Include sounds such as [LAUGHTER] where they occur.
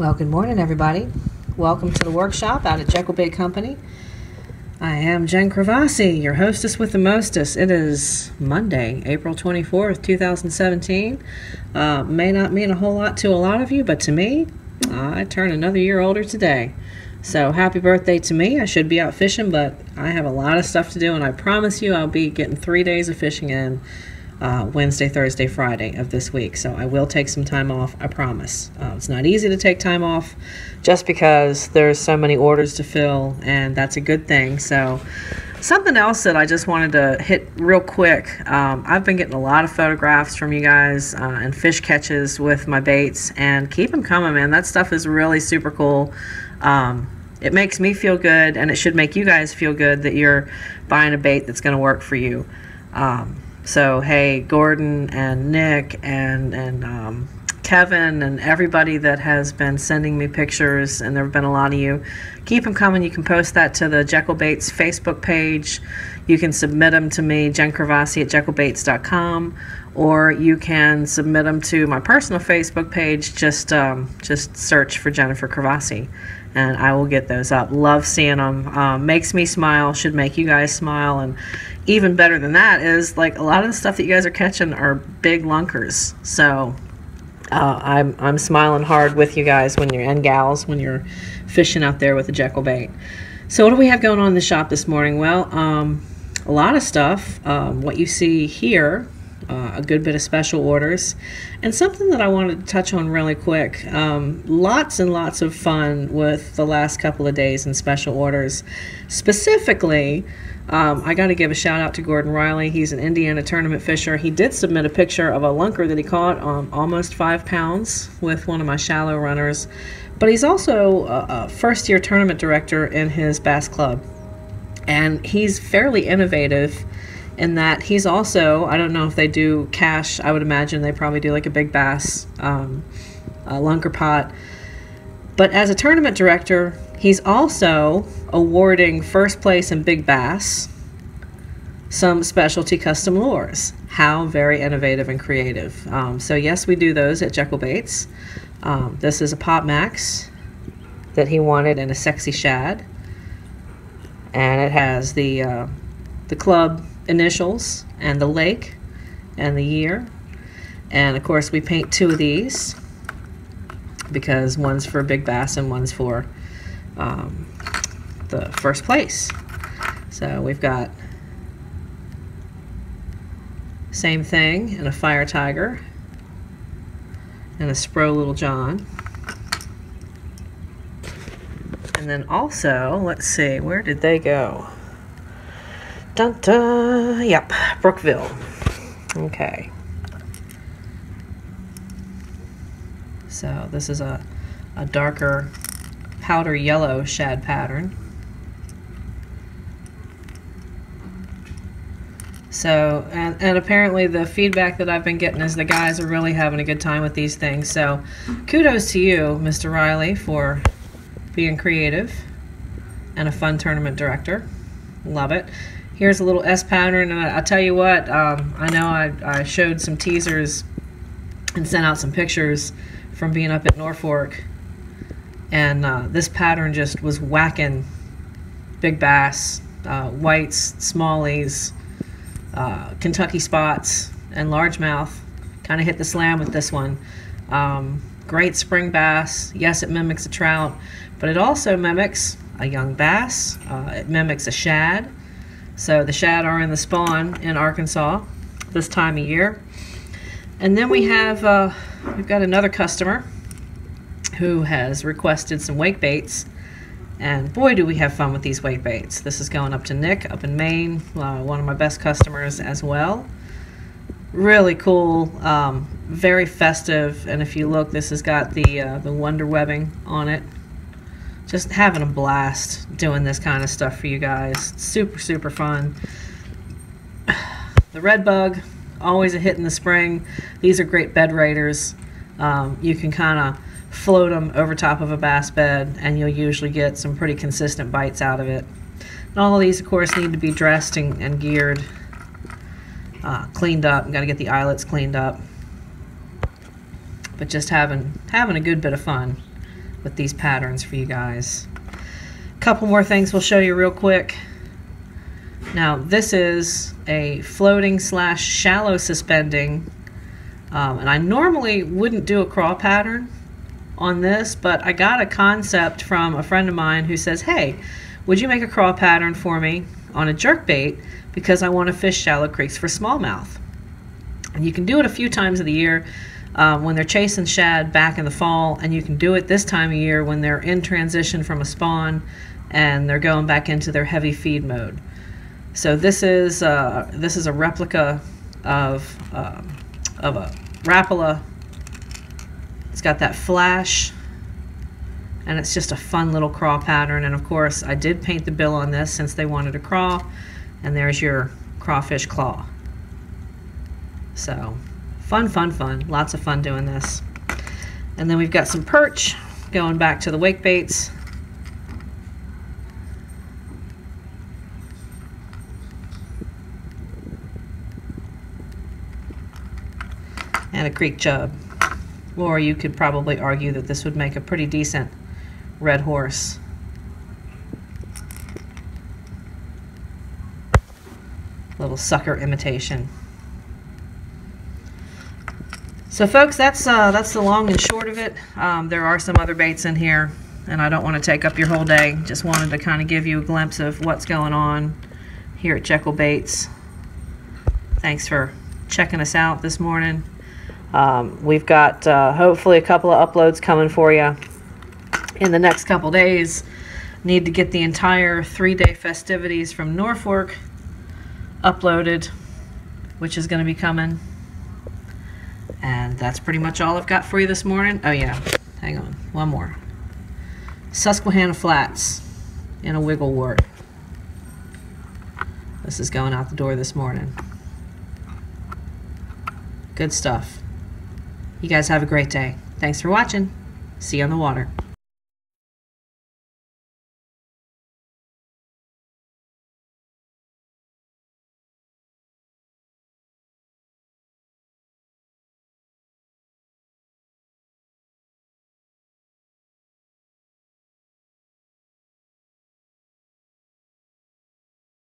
Well, good morning, everybody. Welcome to the workshop out at Jekyll Bait Company. I am Jen Kravassi, your hostess with the mostest. It is Monday, April 24th, 2017. Uh, may not mean a whole lot to a lot of you, but to me, I turn another year older today. So happy birthday to me. I should be out fishing, but I have a lot of stuff to do, and I promise you I'll be getting three days of fishing in uh, Wednesday, Thursday, Friday of this week. So I will take some time off, I promise. Uh, it's not easy to take time off just because there's so many orders to fill, and that's a good thing. So something else that I just wanted to hit real quick. Um, I've been getting a lot of photographs from you guys uh, and fish catches with my baits, and keep them coming, man. That stuff is really super cool. Um, it makes me feel good, and it should make you guys feel good that you're buying a bait that's going to work for you. Um, so hey, Gordon and Nick and and um, Kevin and everybody that has been sending me pictures, and there have been a lot of you. Keep them coming. You can post that to the Jekyll Baits Facebook page. You can submit them to me, Jen Kravassi at jekyllbaits.com, or you can submit them to my personal Facebook page. Just um, just search for Jennifer Kravassi, and I will get those up. Love seeing them. Um, makes me smile. Should make you guys smile. And even better than that is like a lot of the stuff that you guys are catching are big lunkers. So uh, I'm I'm smiling hard with you guys when you're and gals when you're fishing out there with a Jekyll bait. So what do we have going on in the shop this morning? Well, um, a lot of stuff. Um, what you see here, uh, a good bit of special orders, and something that I wanted to touch on really quick. Um, lots and lots of fun with the last couple of days in special orders, specifically. Um, I got to give a shout out to Gordon Riley. He's an Indiana tournament fisher. He did submit a picture of a lunker that he caught um, almost five pounds with one of my shallow runners. But he's also a, a first year tournament director in his bass club. And he's fairly innovative in that he's also, I don't know if they do cash, I would imagine they probably do like a big bass um, a lunker pot. But as a tournament director, He's also awarding first place in Big Bass some specialty custom lures. How very innovative and creative. Um, so, yes, we do those at Jekyll Baits. Um, this is a Pop Max that he wanted in a sexy shad. And it has the, uh, the club initials and the lake and the year. And of course, we paint two of these because one's for Big Bass and one's for um, the first place. So we've got same thing in a Fire Tiger and a Spro Little John. And then also, let's see, where did they go? Dun dun, yep, Brookville. Okay. So this is a, a darker powder yellow shad pattern. So, and, and apparently the feedback that I've been getting is the guys are really having a good time with these things. So, kudos to you, Mr. Riley, for being creative and a fun tournament director. Love it. Here's a little S pattern, and I, will tell you what, um, I know I, I showed some teasers and sent out some pictures from being up at Norfork and uh, this pattern just was whacking big bass, uh, whites, smallies, uh, Kentucky spots, and largemouth. Kind of hit the slam with this one. Um, great spring bass. Yes, it mimics a trout, but it also mimics a young bass. Uh, it mimics a shad. So the shad are in the spawn in Arkansas this time of year. And then we have, uh, we've got another customer who has requested some wake baits. And boy, do we have fun with these wake baits. This is going up to Nick up in Maine, uh, one of my best customers as well. Really cool, um, very festive. And if you look, this has got the, uh, the wonder webbing on it. Just having a blast doing this kind of stuff for you guys. Super, super fun. [SIGHS] The red bug, always a hit in the spring. These are great bed raiders. Um, you can kind of float them over top of a bass bed and you'll usually get some pretty consistent bites out of it. And all of these of course need to be dressed and, and geared, uh, cleaned up. Got to get the eyelets cleaned up. But just having having a good bit of fun with these patterns for you guys. A couple more things we'll show you real quick. Now this is a floating slash shallow suspending um, and I normally wouldn't do a crawl pattern on this but I got a concept from a friend of mine who says hey would you make a crawl pattern for me on a jerk bait because I want to fish shallow creeks for smallmouth and you can do it a few times of the year um, when they're chasing shad back in the fall and you can do it this time of year when they're in transition from a spawn and they're going back into their heavy feed mode so this is uh, this is a replica of um, of a Rapala. It's got that flash, and it's just a fun little craw pattern. And of course, I did paint the bill on this since they wanted a craw, and there's your crawfish claw. So fun, fun, fun. Lots of fun doing this. And then we've got some perch going back to the wake baits. and a creek chub. Or you could probably argue that this would make a pretty decent red horse. Little sucker imitation. So folks, that's uh, that's the long and short of it. Um, there are some other baits in here, and I don't want to take up your whole day. Just wanted to kind of give you a glimpse of what's going on here at Jekyll Baits. Thanks for checking us out this morning. Um, we've got uh, hopefully a couple of uploads coming for you in the next couple days. Need to get the entire three-day festivities from Norfork uploaded, which is going to be coming. And that's pretty much all I've got for you this morning. Oh yeah, hang on, one more. Susquehanna Flats in a wiggle wart. This is going out the door this morning. Good stuff. You guys have a great day. Thanks for watching. See you on the water.